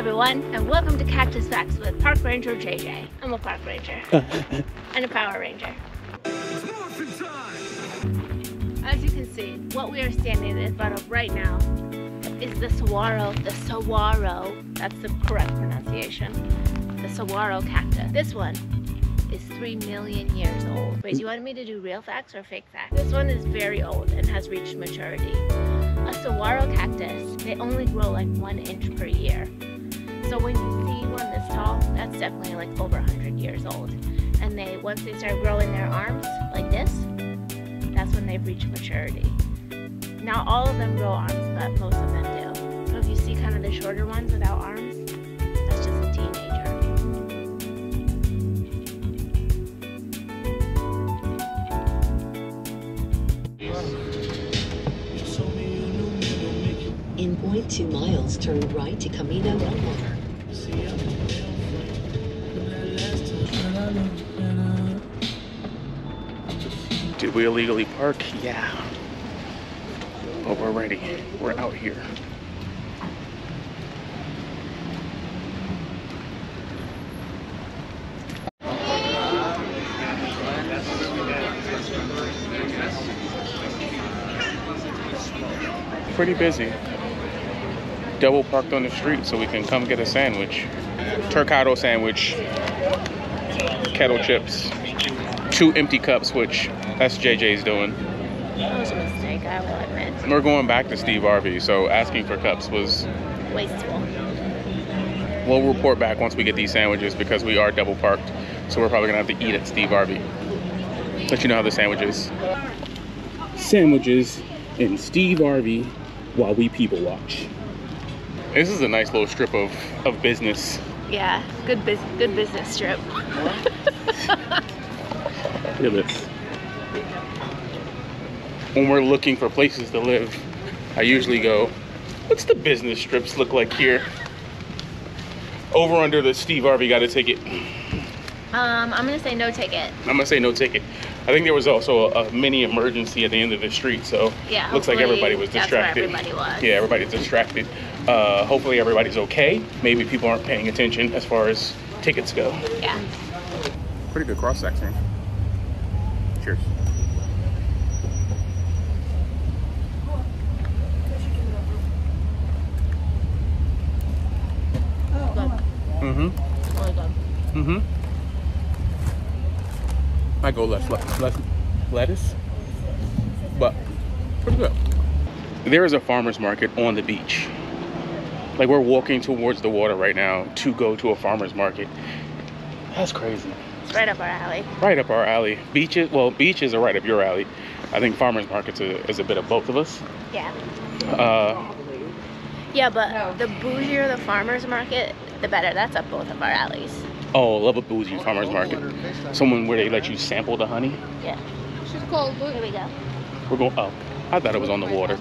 everyone, and welcome to Cactus Facts with Park Ranger JJ. I'm a park ranger and a power ranger. As you can see, what we are standing in front of right now is the saguaro, the saguaro, that's the correct pronunciation, the saguaro cactus. This one is 3 million years old. Wait, do you want me to do real facts or fake facts? This one is very old and has reached maturity. A saguaro cactus, they only grow like one inch per year. So when you see one this tall, that's definitely like over 100 years old. And they, once they start growing their arms like this, that's when they've reached maturity. Not all of them grow arms, but most of them do. So if you see kind of the shorter ones without arms, that's just a teenager. In 0.2 miles, turn right to Camino del Mar. Did we illegally park? Yeah. But we're ready. We're out here. Pretty busy. Double parked on the street so we can come get a sandwich. Turcado sandwich, kettle chips, two empty cups, which that's JJ's doing. That was a mistake, I will admit. We're going back to Steve Harvey, so asking for cups was. Wasteful. We'll report back once we get these sandwiches because we are double parked, so we're probably gonna have to eat at Steve Harvey. Let you know how the sandwich is. Sandwiches in Steve Harvey while we people watch. This is a nice little strip of, of business. Yeah, good, bus- good business trip. Look at this. When we're looking for places to live, I usually go, what's the business strips look like here? Over under the Steve Harvey got a ticket. Um, I'm gonna say no ticket. I'm gonna say no ticket. I think there was also a, a mini emergency at the end of the street, so Yeah, looks like everybody was that's where distracted. everybody was. Yeah, everybody's distracted. Uh, hopefully everybody's okay. Maybe people aren't paying attention as far as tickets go. Yeah. Pretty good cross section. Cheers. Good. Mm-hmm. Really good. Mm-hmm. I go less, less, less lettuce, but pretty good. There is a farmer's market on the beach. Like we're walking towards the water right now to go to a farmer's market. That's crazy. It's right up our alley. Right up our alley. Beaches, well, beaches are right up your alley. I think farmer's markets is a, is a bit of both of us. Yeah. Uh, Yeah, but the bougier the farmer's market, the better. That's up both of our alleys. oh, love a bougie farmer's market. Someone where they let you sample the honey. Yeah. She's called Here we go. We're going. Oh, I thought it was on the water.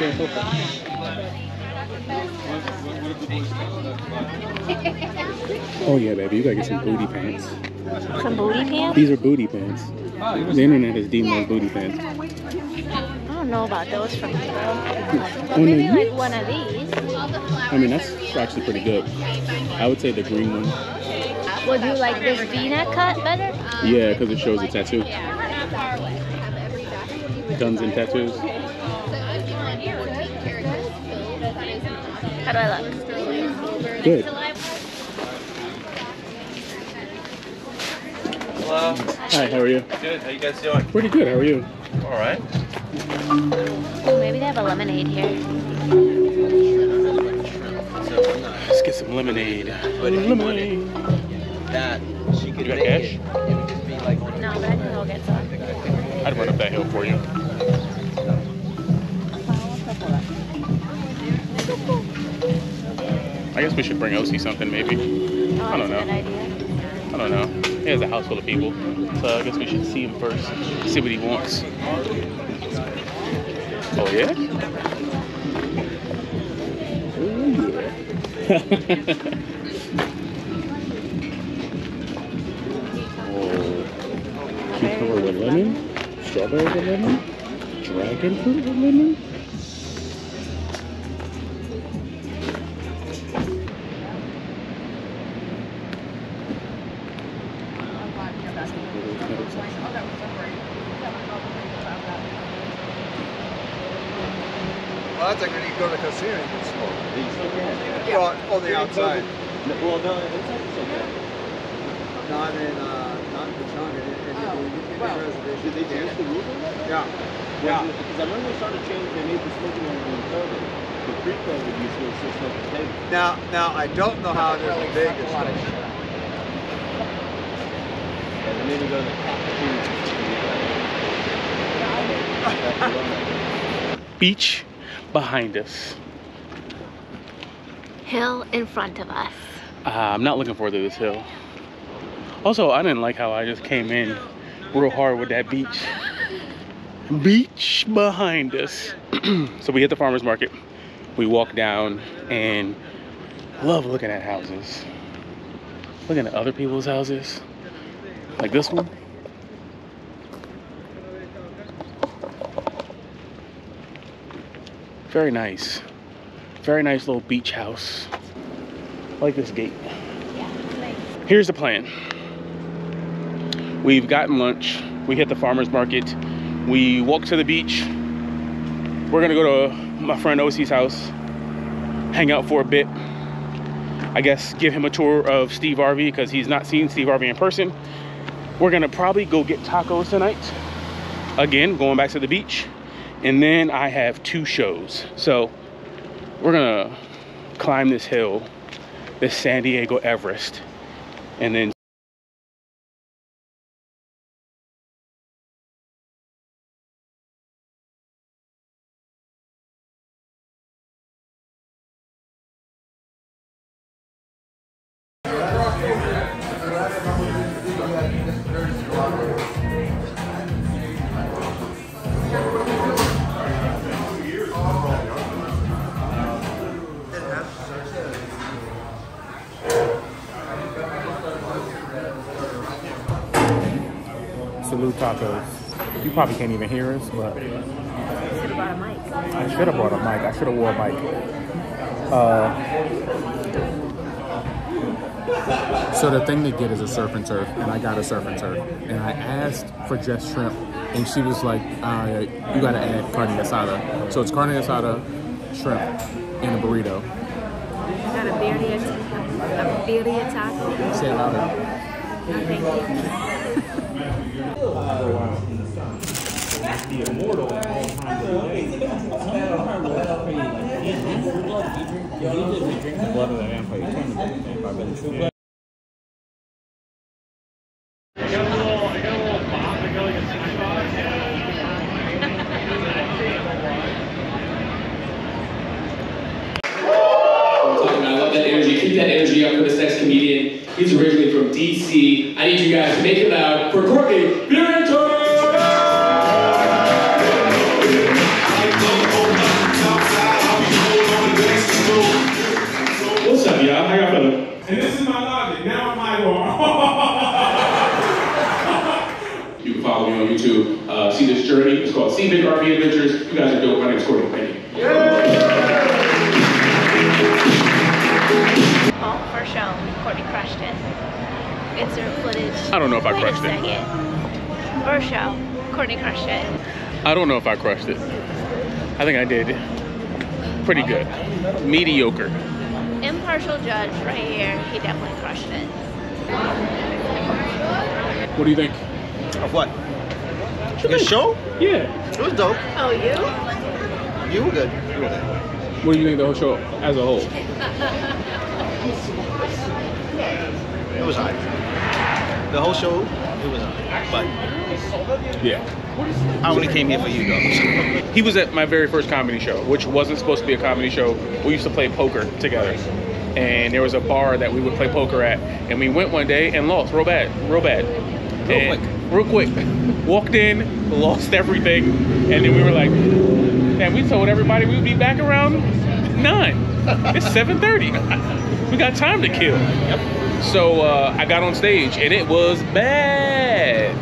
Can't. Help it. Oh yeah, baby, you gotta get some booty pants. Some booty pants? These are booty pants. The internet has deemed those booty pants. I don't know about those from you. Oh, hmm. Maybe like one of these. I mean, that's actually pretty good. I would say the green one. Would you like this V-neck cut better? Yeah, because it shows a tattoo. Guns and tattoos. How do I look? Good. Hello. Hi, how are you? Good. How you guys doing? Pretty good. How are you? All right. Oh, maybe they have a lemonade here. Let's get some lemonade. But if you want Lemonade. That she could You got make cash? it. It would just be like No, but I can go get some. I'd run up that hill for you. I guess we should bring OC something maybe. Oh, I don't know. I don't know. He has a house full of people. So I guess we should see him first. See what he wants. Oh yeah? oh. oh cucumber with lemon, strawberry with lemon, dragon fruit with lemon. When you go to the casino, you can smoke. You still can. Well, on the outside. No, Well, no, inside it's okay. Not in, uh, not in Pechanga. In, in, Oh, in, in, in well, reservation. Did they change the rules on that? Yeah. Yeah. Because I remember they started changing, they made the smoking on in COVID. The pre-COVID use was just smoking table. Now, now I don't know how it is in Vegas. though. And then maybe go to the cafeteria. Beach behind us. Hill in front of us. Uh, I'm not looking forward to this hill. Also, I didn't like how I just came in real hard with that beach. Beach behind us. so we hit the farmer's market. We walk down and love looking at houses. Looking at other people's houses. Like this one. Very nice. Very nice little beach house. I like this gate. Here's the plan. We've gotten lunch. We hit the farmer's market. We walk to the beach. We're gonna go to my friend OC's house, hang out for a bit. I guess give him a tour of Steve Harvey because he's not seen Steve Harvey in person. We're gonna probably go get tacos tonight. Again, going back to the beach. And then I have two shows. So we're gonna climb this hill, this San Diego Everest, and then Tacos. You probably can't even hear us, but I should have brought a mic. I should have wore a mic. Uh, so the thing to get is a surf and turf, and I got a surf and turf. And I asked for just shrimp, and she was like, uh, "You gotta add carne asada." So it's carne asada, shrimp, and a burrito. Got a birria, a birria taco. Say it louder. No, thank you. Talking about. I love that energy. Keep that energy up for this next comedian. He's originally from DC. I need you guys to make it loud for Courtney journey. It's called SiBiG RV Adventures. You guys are dope. My name is Courtney. Thank you. Oh, first show, Courtney crushed it. Insert footage. I don't know if I Wait crushed it. second. First show, Courtney crushed it. I don't know if I crushed it. I think I did pretty good. Mediocre. Impartial judge right here. He definitely crushed it. What do you think? Of what? The show? Yeah. It was dope. Oh, you? You were good. You were good. What do you think the whole show as a whole? It was alright. The whole show, it was alright. But Yeah. I only came here for you though. He was at my very first comedy show, which wasn't supposed to be a comedy show. We used to play poker together. And there was a bar that we would play poker at. And we went one day and lost real bad. Real bad. Real And- Real quick. Walked in, lost everything. And then we were like, and we told everybody we'd be back around nine. It's 7:30. We got time to kill. Yep. So uh, I got on stage and it was bad.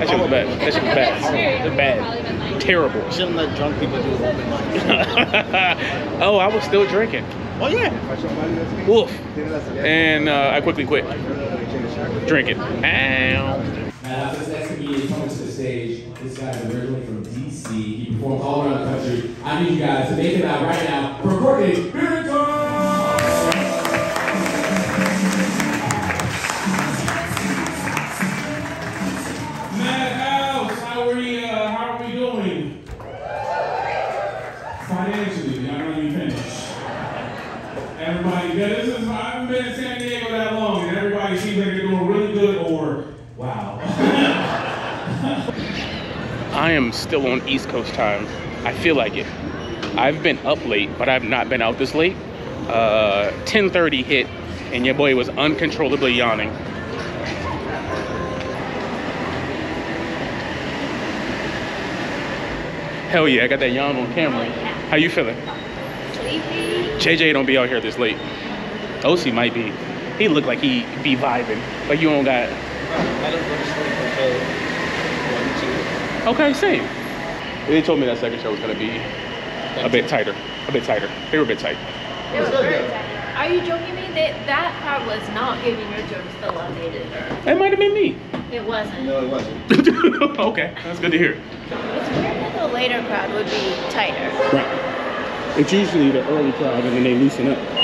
That shit was bad. That shit was bad. It was bad. Terrible. Shouldn't let drunk people do open mic. oh, I was still drinking. Oh yeah. Woof. And uh, I quickly quit drinking. Ow. Uh, this next comedian coming to the stage. This guy's originally from DC. He performs all around the country. I need you guys to make it out right now for Courtney Still on East Coast time. I feel like it. I've been up late, but I've not been out this late. Uh, 10:30 hit, and your boy was uncontrollably yawning. Hell yeah, I got that yawn on camera. How you feeling? Sleepy. JJ don't be out here this late. OC might be. He look like he be vibing, but you don't got. I don't go to sleep until. Okay, same. They told me that second show was gonna be a bit tighter, a bit tighter. They were a bit tight. It was very tight. Are you joking me? That that crowd was not giving your jokes the love they deserve. It might have been me. It wasn't. No, it wasn't. okay, that's good to hear. It's weird that the later crowd would be tighter. Right. It's usually the early crowd and then they loosen up.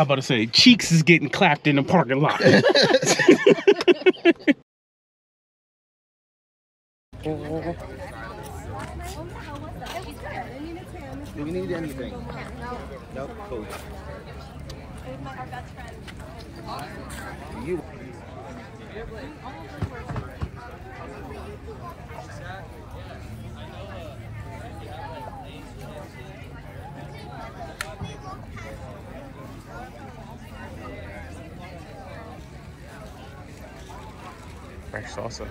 I'm about to say, Cheeks is getting clapped in the parking lot. Do we need anything? No. Cool. You. Salsa.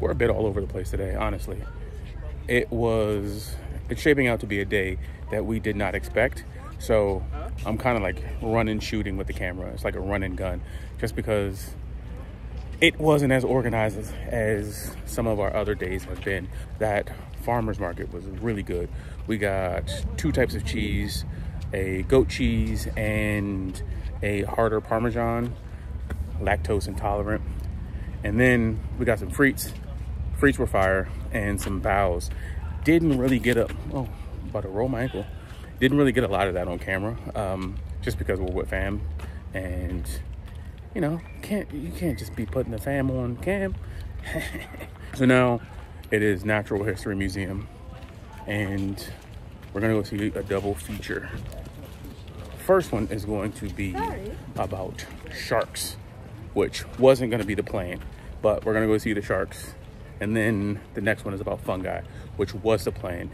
We're a bit all over the place today, honestly. It was, it's shaping out to be a day that we did not expect. So I'm kind of like running, shooting with the camera. It's like a run and gun, just because it wasn't as organized as some of our other days have been. That farmer's market was really good. We got two types of cheese, a goat cheese and a harder Parmesan, lactose intolerant. And then we got some frites. Frites were fire and some bows. Didn't really get up. oh, about to roll my ankle. Didn't really get a lot of that on camera, um, just because we're with fam. And, you know, can't you can't just be putting the fam on cam. so now it is Natural History Museum. And we're gonna go see a double feature. First one is going to be about sharks, which wasn't gonna be the plan, but we're gonna go see the sharks. And then the next one is about fungi, which was the plan.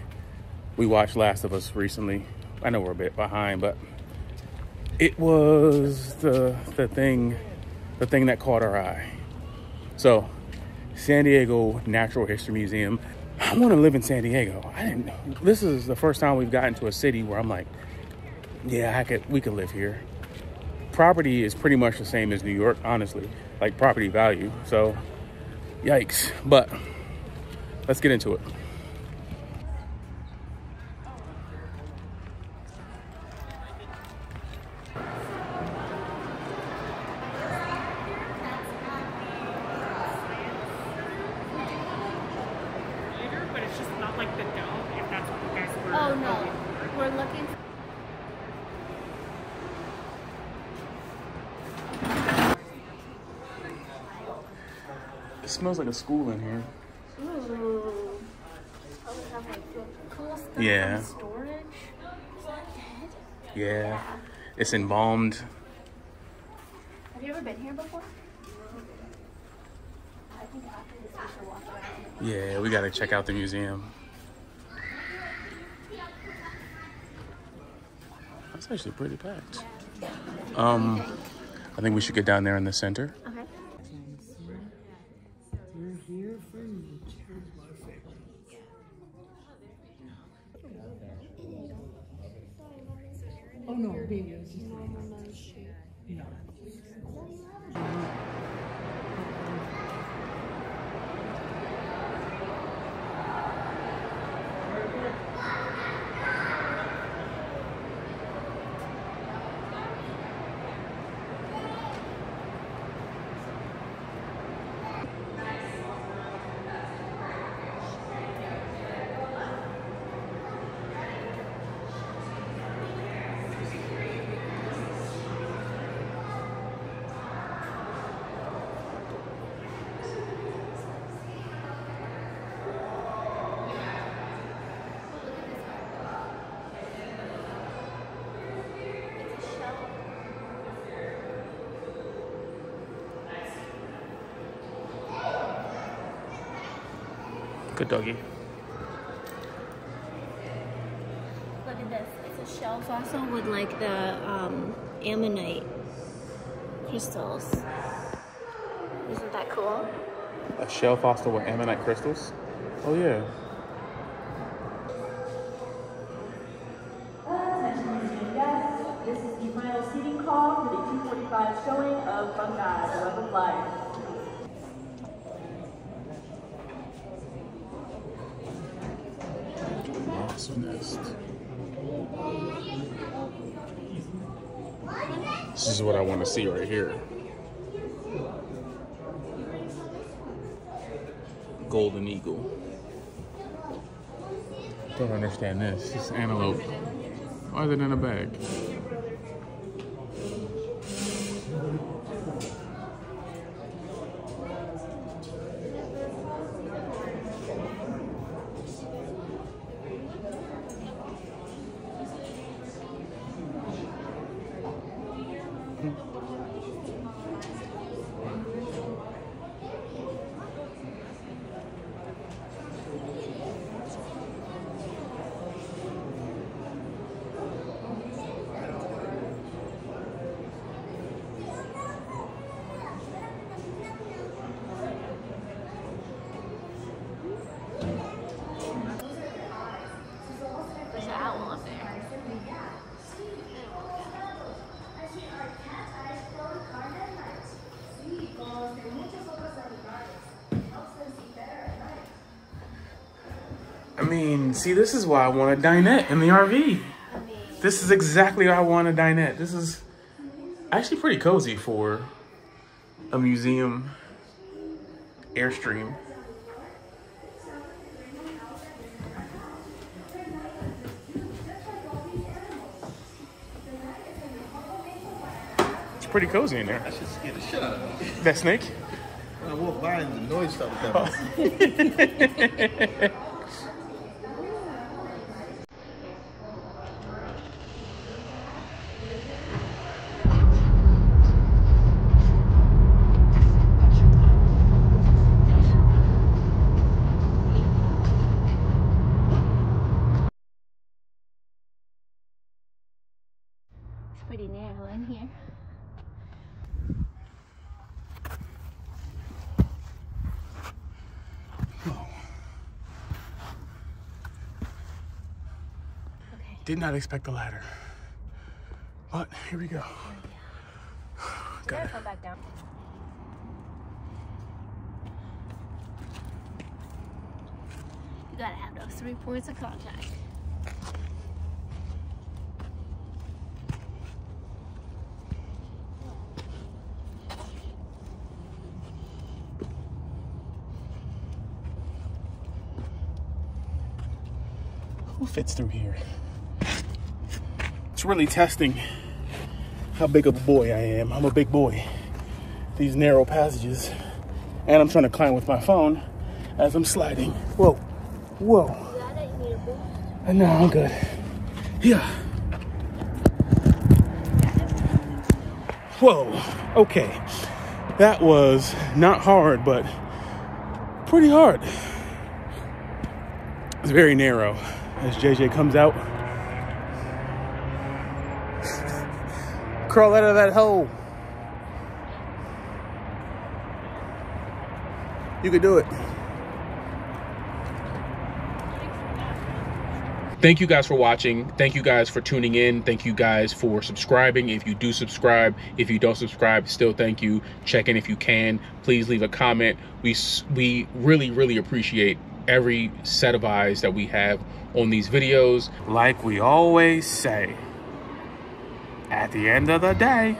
We watched Last of Us recently. I know we're a bit behind, but it was the the thing the thing that caught our eye. So, San Diego Natural History Museum. I want to live in San Diego. I didn't. This is the first time we've gotten to a city where I'm like, yeah, I could. We could live here. Property is pretty much the same as New York, honestly, like property value. So, yikes. But let's get into it. But it's just not like the dome, if that's what you guys were. Oh no, we're looking. It smells like a school in here. Ooh. Oh, we have like cool stuff. Yeah. Storage. Is? Yeah. It's embalmed. Have you ever been here before? Yeah, we gotta check out the museum. That's actually pretty packed. Um, I think we should get down there in the center. Okay. Oh no, baby, it was just no. Good doggy. Look at this. It's a shell fossil with like the um, ammonite crystals. Isn't that cool? A shell fossil with ammonite crystals? Oh yeah. This is the final seating call for the 245 showing of Fungi, the Web of Life. This is what I want to see right here. Golden eagle. Don't understand this. This antelope. Why is it in a bag? I see, this is why I want a dinette in the RV. This is exactly why I want a dinette. This is actually pretty cozy for a museum airstream. It's pretty cozy in there. I should scare the shit out of me. That snake? When I walk by and the noise started coming. It's pretty narrow in here. Did not expect the ladder. But here we go. Oh, Got it. come back down. You gotta have those three points of contact. Who fits through here? It's really testing how big of a boy I am. I'm a big boy. These narrow passages. And I'm trying to climb with my phone as I'm sliding. Whoa, whoa. And now I'm good. Yeah. Whoa, okay. That was not hard, but pretty hard. It's very narrow as JJ comes out. Crawl out of that hole. You can do it. Thank you guys for watching. Thank you guys for tuning in. Thank you guys for subscribing. If you do subscribe, if you don't subscribe, still thank you. Check in if you can. Please leave a comment. We we really really appreciate every set of eyes that we have on these videos. Like we always say, at the end of the day,